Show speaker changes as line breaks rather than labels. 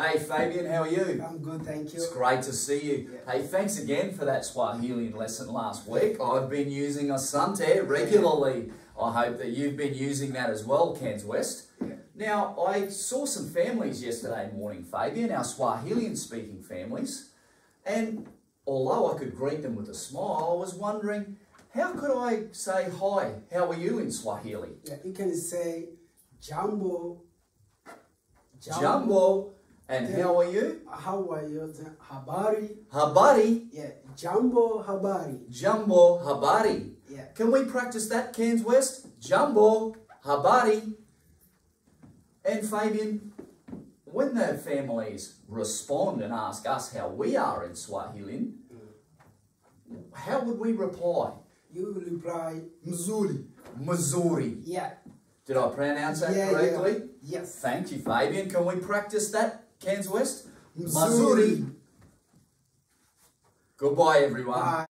Hey Fabien, how are you?
I'm good, thank you.
It's great to see you.
Yeah.
Hey, thanks again for that Swahili lesson last week. I've been using Asante regularly. I hope that you've been using that as well, Cairns West.
Yeah.
Now, I saw some families yesterday morning, Fabien, our Swahilian speaking families, and although I could greet them with a smile, I was wondering how could I say hi? How are you in Swahili?
Yeah, you can say Jambo.
Jumbo, and how are you?
How are you? Habari.
Habari,
Yeah, Jambo Habari.
Jumbo, Habari.
Yeah.
Can we practice that, Cairns West? Jumbo, Habari. And Fabien, when the families respond and ask us how we are in Swahili, mm. how would we reply?
You reply Mzuri.
Missouri.
Yeah.
Did I pronounce that
yeah,
correctly?
Yeah. Yes.
Thank you, Fabien. Can we practice that, Cairns West?
Missouri.
Goodbye, everyone.
Bye.